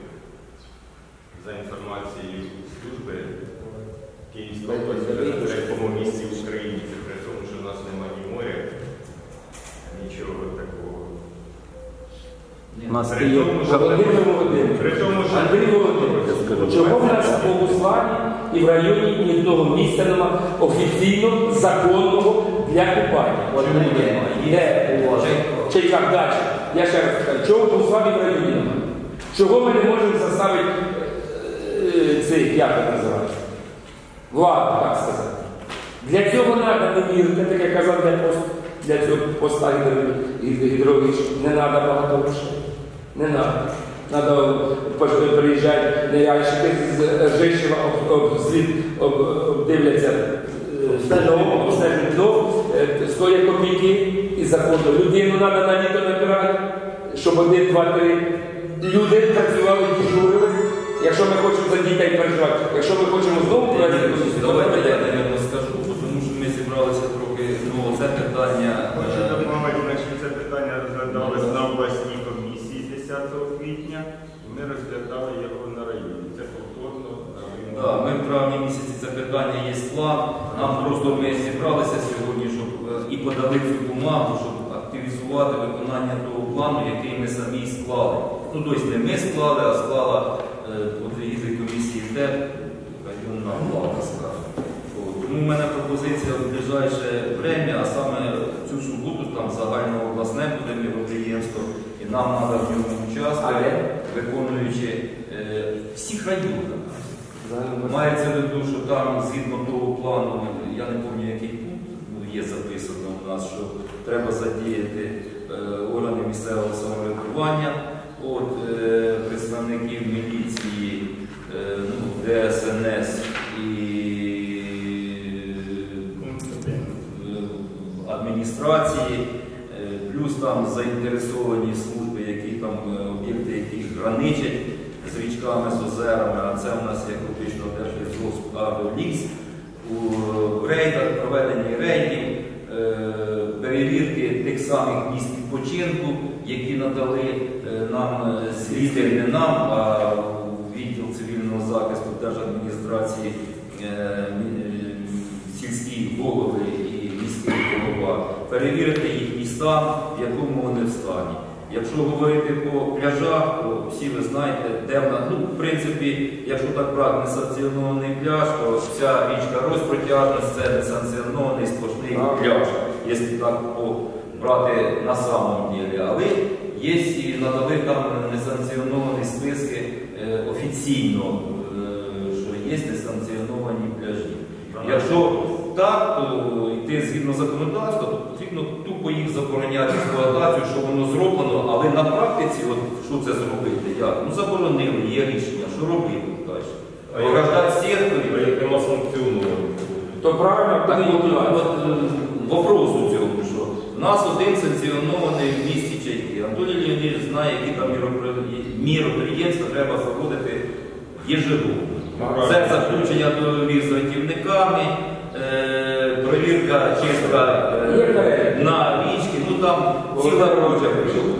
За інформацією служби Київська область в третьому місці в Україні. Це при тому, що в нас немає ні моря, нічого такого. У нас При є тому, що- Володимир Володимирович. При тому, що Андрій Чого в нас в Богуславі і в районі ні одного місця нема офіційно законного для купання? Де? Чи як далі? Я ще раз кажу, чого в Богуславі в районі нема? Чого ми не можемо заставити е, цей, як це називається? Владу, так сказати. Для цього треба довірити, так як казав для цього поста гідрович, не треба багато грошей. Не треба. Треба приїжджати нерящики з Жишева, об, об, слід, об, обдивляться е, дом, обстежують е, стоять копійки і заходу. Людину треба на літо набирати, щоб один, два, три люди працювали дежурили. Якщо ми хочемо за дітей переживати, якщо ми хочемо знову провести то Давайте я, наверное, скажу, тому що ми зібралися трохи, ну, це питання. Хочу е, допомагати, значить це питання розглядалось на обласній комісії 10 розглядали його на районі. Це повторно на. Ми в травні місяці це питання є план. Нам просто ми зібралися сьогодні, щоб е, і подали цю бумагу, щоб активізувати виконання того плану, який ми самі склали. Ну, тобто не ми склали, а склала е, комісії ДЕП, районна влада, скажімо. Тому в мене пропозиція в ближайше время, а саме цю суботу там загальнообласне буде міроприємство, і нам треба в ньому участвувати, виконуючи е, всіх районах. Мається в виду, що там згідно того плану, я не пам'ятаю, який пункт ну, є записано у нас, що треба задіяти е, органи місцевого самоврядування, от, е, представників міліції, е, ну, ДСНС і е, адміністрації, е, плюс там заінтересовані об'єкти, які граничать з річками, з озерами, а це у нас є фактично теж Держлісгосп Агроліс. У рейдах, проведені рейдів, е, перевірки тих самих місць відпочинку, які надали е, нам е, звіти не нам, а відділ цивільного захисту держадміністрації е, мі- е, сільські голови і міський голова, перевірити їхній стан, в якому вони. Якщо говорити по пляжах, то всі ви знаєте, де вона, ну, в принципі, якщо так брати несанкціонований пляж, то вся річка Рось протяжність це несанкціонований сплошний пляж, якщо так по- брати на самом деле. Але є і надали там несанкціоновані списки е, офіційно, е, що є несанкціоновані пляжі. Якщо так, то йти згідно законодавства, то потрібно тупо їх забороняти експлуатацію, що воно зроблено, але на практиці, от, що це зробити? Як? Ну заборонили, є рішення, що робити далі? Ограждати секторі. як нема санкціонованих. То правильно, Так так от, от, вопрос у цьому, що в нас один санкціонований в місті Чайки. Анатолій Леонідович знає, які там міроприємства треба проводити єжегодно. Це заключення договір перевірка чистка Є е, на річки, ну там ціла куча,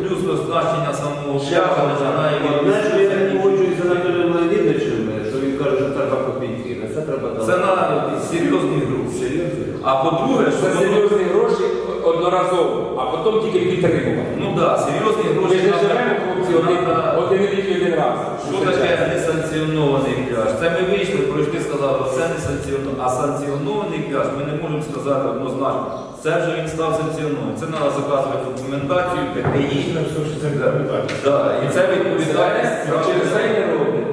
плюс розташення самого шляху починає від я не погоджуюсь з Анатолієм Леонідовичем, що він каже, що треба копійки. Це треба Це на серйозний груз. А по-друге, що воно- серйозні гроші одноразово а потім тільки підтримувати. Ну так, серйозні гроші один, рік і один раз. Що таке несанкціонований пляж? Це ми вийшли, пройшли, сказали, це не санкціонований. А санкціонований пляж ми не можемо сказати однозначно. Це вже він став санкціонованим. Це треба заказувати документацію, ПТІ. Да, І це відповідальність. Через це не роблять.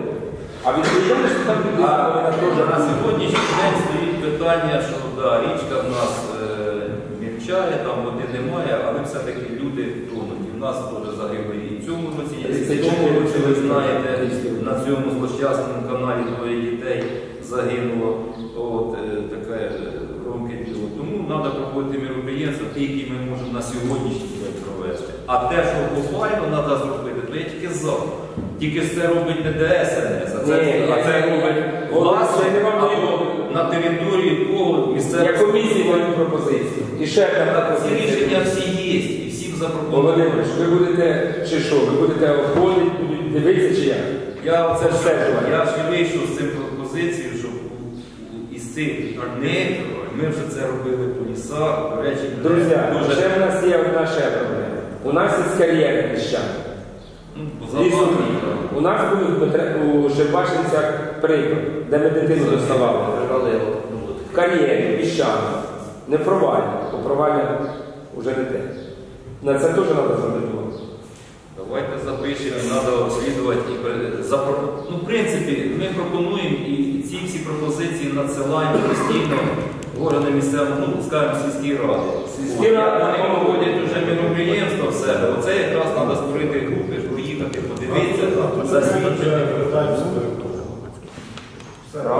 А відповідальність там А повинна теж на сьогоднішній день стоїть питання, що да, річка в нас е, там води немає, але все-таки люди тонуть. Нас теж загибли і в цьому році, і в цьому році, ви знаєте, на цьому злощасному каналі двоє дітей загинуло. От е, таке громке діло. Тому треба проводити міроприємства, ті, які ми можемо на сьогоднішній день провести. А те, що глобально треба зробити, то я тільки за. Тільки це робить не ДСНС, а це, Ні, а це робить власне на території кого Я місцевого комісії маю пропозиції. І ще одна Ці рішення всі є, Володимир, ви будете чи що? Ви будете обходити, будете дивитися чи як? Я це Все все я ж вийшов з цим пропозицією, щоб із цих днів ми вже це робили по лісах. До речі, Друзі, дуже ще в нас є одна ще проблема. У нас є кар'єри піщани. ну. У нас був в Петре- у Шербачинцях приклад, де ми дитину доставали. В кар'єрі, піщани. Не провальні, бо провальня вже не те. На це теж треба зробити. увагу. Давайте запишемо, треба обслідувати і запро- Ну, в принципі, ми пропонуємо і ці всі пропозиції надсилаємо постійно в органи місцевого, ну, скажімо, сільській ради. Сільські ради, Вони проводять вже міроприємства в себе. Оце якраз треба створити групи, поїхати, подивитися, засвідчити.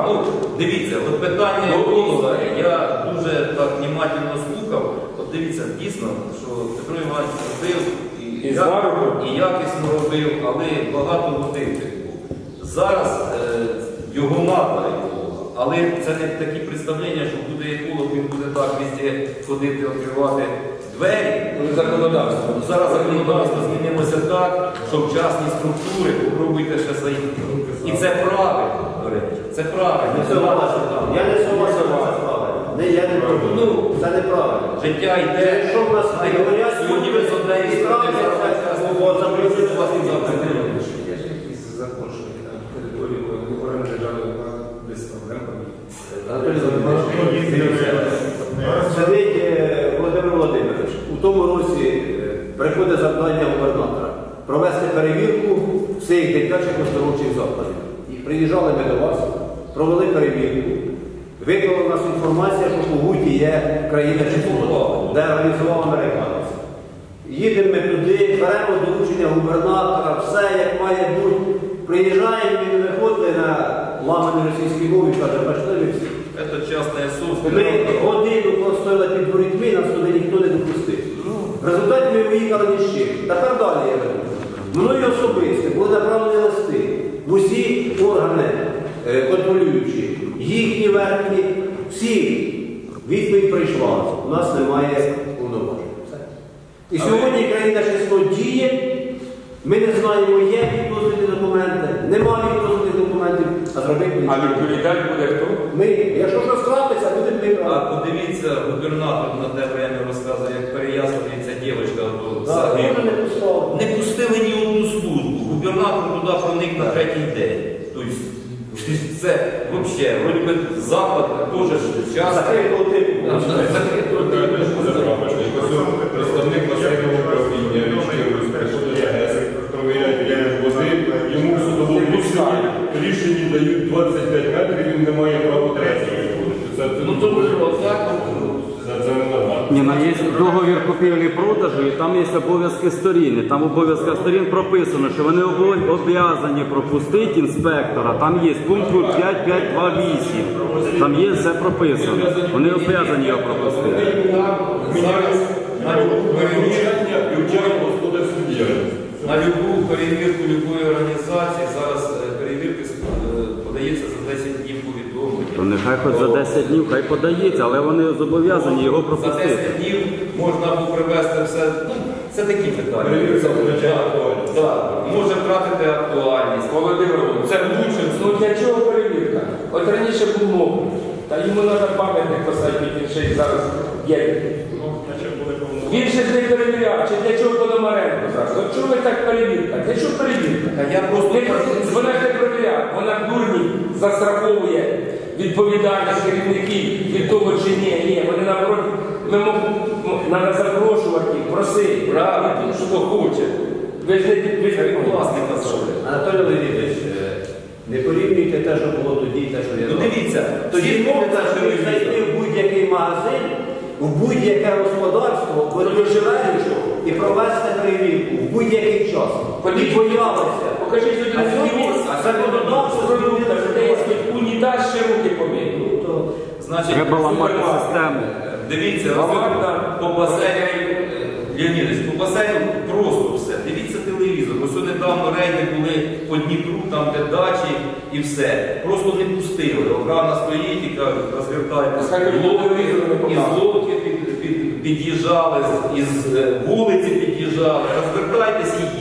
Ну, дивіться, от питання Голова, я дуже так внимательно слухав. Дивіться, дійсно, що Петро Іванович робив і, І я- знав і якісно робив, але багато втекло. Зараз е, його надо еколога, але це не такі представлення, що буде еколог, він буде так везде ходити, відкривати двері. Ну, законодавство. Ну, Зараз законодавство змінилося так, що в частні структури попробуйте ще зайти. І це правильно, до речі. Це правильно. Я не согласен, це. Не, я не. Ну, це неправильно. Життя йде. Якщо в нас говорять, сьогодні ви з однієї справи зараз вас і завтра. Є ж якийсь закон, що на території органу державної влади без проблем Анатолій Володимирович, дивіться, Сидить е, Володимир Володимирович. У тому році е, приходить завдання губернатора провести перевірку всіх дитячих оздоровчих закладів. І приїжджали ми до вас, провели перевірку. Виклала нас інформація, що у Гуті є країна число, де організував американець. Їдемо ми туди, беремо доручення губернатора, все як має бути. Приїжджаємо, він виходить на ламані російській мові, каже, бачите всі. Це частне Ми годину простояли під ворітьми, нас туди ніхто не допустив. В результаті ми виїхали ні з чим. Тепер далі я веду. Мною особисто були направлені листи в усі органи е, контролюючі, їхні верхні, всі. Відповідь прийшла. У нас немає повноважень. І сьогодні країна чесно діє. Ми не знаємо, є відповідні документи, немає відповідних документів, а зробити А відповідати буде хто? Ми, якщо щось трапиться, будемо ми А подивіться, губернатор на те время розказує, як переяслюється дівчинка не. Не пустили ні одну службу. Губернатор туди проник на третій день. Тобто, це взагалі, вроді би запад теж ж час. Закритого типу. Закритого типу. Представник населеного управління Річківської приходить АЕС, провіряють рівень води, йому в судовому рішенні, рішенні дають 25 метрів, він не має права третього виходити. Це, це, Ну то отак. це, це не нормально. Ні, ну є договір купівлі-продажу, і там є обов'язки сторін. І Там в обов'язках сторін прописано, що вони обов'язані пропустити інспектора. Там є пункт 5528. Там є все прописано. Вони обов'язані його пропустити. Зараз на любу вчення на любу перевірку любої організації зараз е, перевірки е, подається за 10 днів повідомлення. То нехай хоч за 10 днів хай подається, але вони зобов'язані його За пропустити. 10 днів можна було привести все. Це такі питання. Так, може втратити актуальність. Володимир це лучше. Ну для чого перевірка? От раніше був мокрий. Та йому треба пам'ятник поставити, він ще й зараз є. Ну. Він ще ж не перевіряв, чи для чого Пономаренко зараз. От чому ви так перевірка? Для чого перевірка? Та я просто Не Вона ж не перевіряє, вона дурні застраховує відповідальність керівників від того чи ні. Ні, вони наоборот, ми треба запрошувати їх, просити, правильно, що хоче. Ви ж не не власника зробили. Анатолій Леонідович, е, не порівнюйте те, що було тоді, і те, що я Ну дивіться, Тоді мовиться, що ви зайти в будь-який магазин, в будь-яке господарство, проживаючи і провести перевірку в будь-який час. І Ходіть. боялися. Покажіть людям А сьогодні законодавство законодавство зробили що унітаз ще руки помити. Ну, Значить, Треба ламати систему. Дивіться, Ламарна. По басейну, Леонідович, по басейну просто все. Дивіться телевізор. Ось недавно рейди були по Дніпру, там де дачі і все. Просто не пустили. Охрана стоїть і кажуть, телевізор не Із лодки під, під, під'їжджали, із е, вулиці під'їжджали, їдьте. І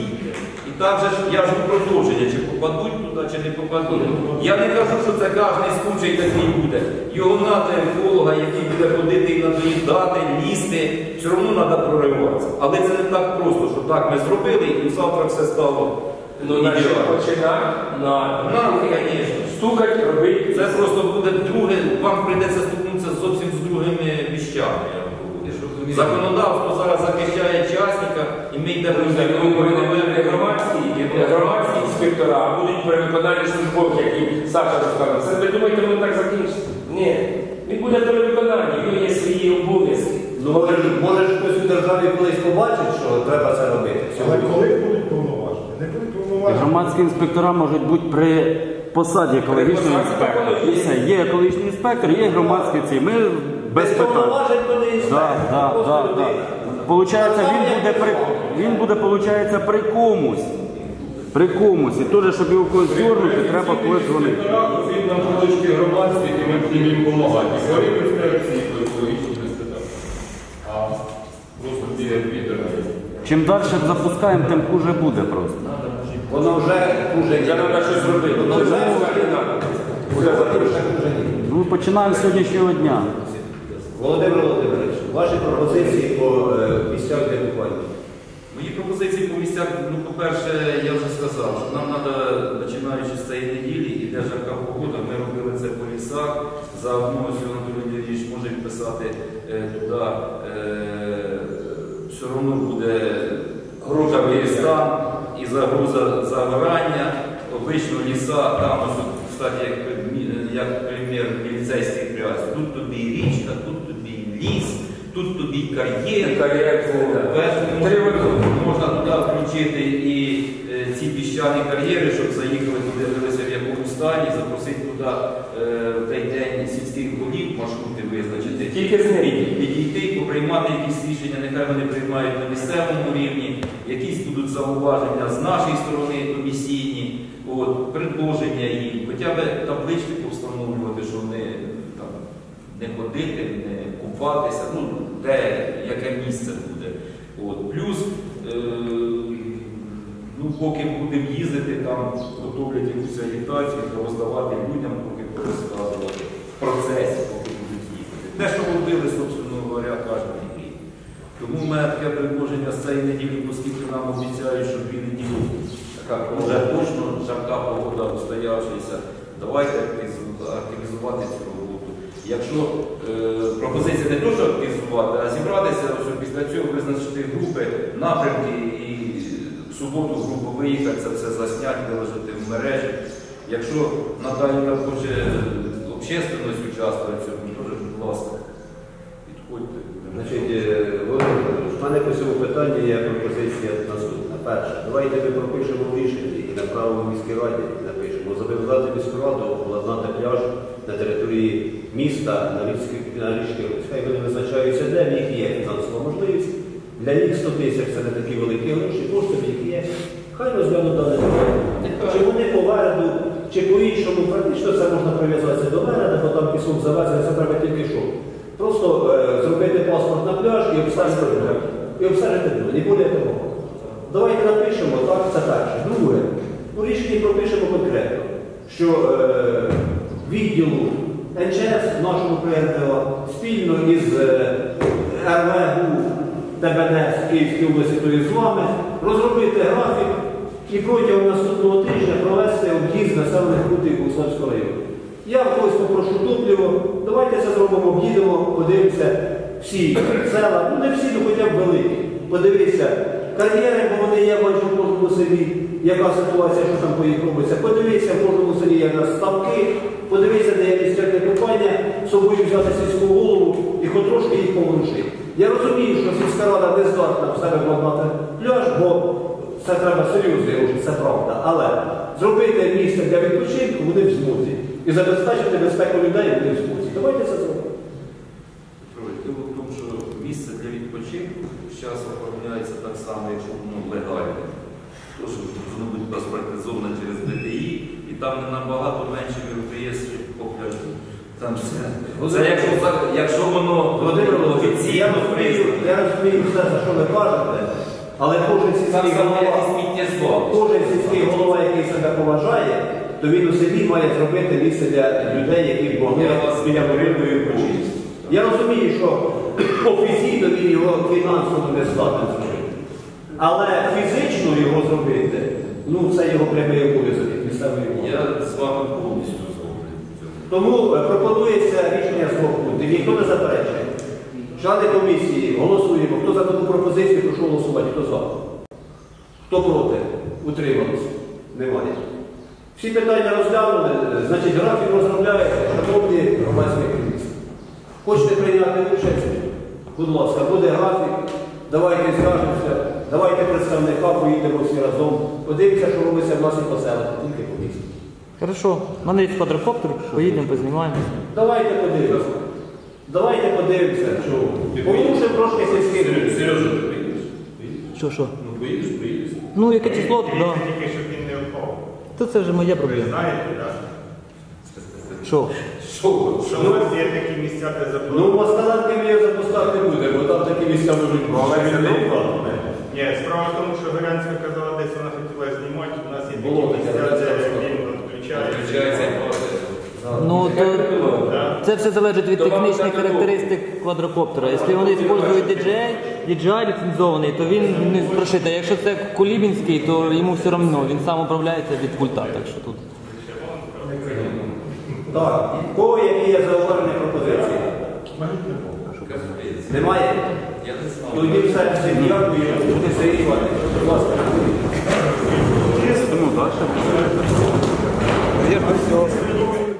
так же ж я жду продовження, чи попадуть туди, чи не попадуть. Я не кажу, що це кожен случай такий буде. Його треба еколога, який буде ходити і надоїдати, лізти, все одно треба прориватися. Але це не так просто, що так ми зробили і завтра все стало. Ну, починай на звісно. стукать, робити. Це просто буде друге, вам прийдеться стикнутися зовсім з другими віщами. Законодавство зараз захищає частника, і ми йдемо громадські, інспектора, будуть при виконанні службовки, які Саша розказав. Це ви думаєте, воно так закінчиться? Ні. Він буде при виконанні, в нього є свої обов'язки. Ну, може, може хтось у державі колись побачить, що треба це робити. Але коли будуть повноважені? Не будуть повноважені. Громадські інспектора можуть бути при посаді екологічного інспектора. І все, є екологічний інспектор, є громадський цей. Ми без питань. повноважень то не інспектор, да, просто да, да. Получається, він буде при він буде, получається, при комусь. При комусь. І теж, щоб його когось дьорнути, треба когось дзвонити. Він нам полочки громадські, і ми будемо їм допомагати. Говорив інспекції по екологічній. А просто. Чим далі запускаємо, тим хуже буде просто. Воно вже хуже. Вже треба щось робити. Воно вже хуже. Ну, починаємо з сьогоднішнього дня. Володимир Володимирович, ваші пропозиції по е, місцях лікування. Мої пропозиції по місцях, ну, по-перше, я вже сказав, що нам треба, починаючи з цієї неділі, іде жарка погода, ми робили це по лісах, заодно ось Анатолій Леонідович може відписати е, туди, е, все одно буде грузовий стан і загруза загорання. Обично ліса, там, ось, кстати, як, як примір міліцейський пряс, тут тобі річка, тут тобі ліс, тут тобі кар'єр, Три можна, туди включити і е, ці піщані кар'єри, щоб заїхали туди, дивилися в якому стані, запросити туди е, в той день сільських голів маршрути визначити. Тільки з ними. Підійти, поприймати якісь рішення, нехай вони приймають на місцевому рівні, якісь будуть зауваження з нашої сторони комісійні, от, предложення їм, хоча б таблички повстановлювати, що вони там не ходити, не купатися, ну, де, яке місце буде. От. Плюс, е, ну, поки будемо їздити, там готовлять якусь агітацію, роздавати людям, поки розказувати в процесі, поки будуть їздити. Те, що робили, собственно говоря, кожен рік. Тому в мене таке предложення з цієї неділі, оскільки нам обіцяють, що дві неділі така вже точно жарка погода устоявшися, давайте активізувати цю роботу. Якщо е, пропозиція не то, що активізувати, а зібратися, що після цього визначити групи, напрямки і в суботу групу виїхати, це все засняти, виложити в мережі. Якщо Наталія хоче общественність участвувати в цьому, теж, будь ласка, підходьте. Значить, е, в мене по цьому питанні є пропозиція наступна. Перше, давайте ми пропишемо в рішенні і направимо в міській раді, напишемо, зобов'язати міську раду обладнати пляж на території міста на річці на річці Хай вони визначаються, де в них є фінансова можливість. Для них 100 тисяч це не такі великі гроші, кошти в них є. Хай розглянуть дане питання. Чи вони повереду, чи по-іншому, практично це можна прив'язатися до мене, бо там пісок завезений, це треба тільки що. Просто е, зробити паспорт на пляж і обстежити. І обстежити друге, не буде того. Давайте напишемо, так, це перше. Друге, у рішенні пропишемо конкретно, що е, відділу НЧС нашого ПНТО спільно із е, РВГУ ТБНС Київської області, то і з вами, розробити графік і протягом наступного тижня провести об'їзд населених пунктів Богославського району. Я когось попрошу топливо, давайте це зробимо, об'їдемо, подивимося всі села, ну не всі, ну хоча б великі. Подивіться, кар'єри, бо вони є майже в кожному селі, яка ситуація, що там по їх в кожному селі, є в нас ставки, подивіться, де є місця купання, собою взяти сільську голову і хоч трошки їх поворушити. Я розумію, що сільська рада не здатна в себе владнати пляж, бо це треба серйозно, робити, це правда. Але зробити місце для відпочинку вони в змозі. І забезпечити безпеку людей вони в змозі. Давайте це зробимо. Діло в тому, що місце для відпочинку зараз оформляється так само, якщо воно легальне. То, що воно буде паспортизовано через ДТІ, і там не набагато менше мероприємств по пляжу. Там все. Це якщо, якщо воно Володимир офіційно розумію, я розумію все, за що ви кажете, але кожен сільський і голова, кожен сільський голова, який себе поважає, то він у селі має зробити місце для людей, які могли біля будинку відпочити. Я розумію, що офіційно він його фінансово не здатен зробити. Але фізично його зробити, ну це його прямий обов'язок як місцевої влади. Я з вами повністю. Тому е, пропонується рішення пунктів. Ніхто не заперечує. Члени комісії голосуємо. Хто за таку пропозицію, прошу голосувати. Хто за? Хто проти? Утрималися? Немає. Всі питання розглянули, Е, значить графік розробляється, шановні громадські комісії. Хочете прийняти участь? Будь ласка, буде графік, давайте зв'яжемося, давайте представника, поїдемо всі разом. Подивимося, що робиться в нас і по селах, тільки по місту. Хорошо, в мене є квадрокоптер, поїдемо, познімаємо. Давайте подивимося. Давайте подивимося, що порушимо трошки сільський. Сережа, Сережа, ти? Що, що? Ну, поїдеш, приїдеш. Ну, яке число, да. тільки, щоб він не впав. То це вже моя Ви проблема. знаєте, так? Що? Що? Що у вас є такі місця, де Ну, заборонено? ми їх запускати не буде, бо там такі місця можуть бути. Ні, справа в тому, що Горянська казала, десь вона хотіла знімати, у нас є Було такі таке, місця, де Горянська він відключає. Включається і Ну, то це все залежить від технічних характеристик квадрокоптера. Якщо вони використовують DJI, DJI ліцензований, то він не прошитий. Якщо це Кулібінський, то йому все одно, він сам управляється від пульта. Так що тут. Так, в кого які є зауваження пропозиції? Немає? Тоді все, всім дякую. Буде Іванович, будь ласка. Тому далі. Я все.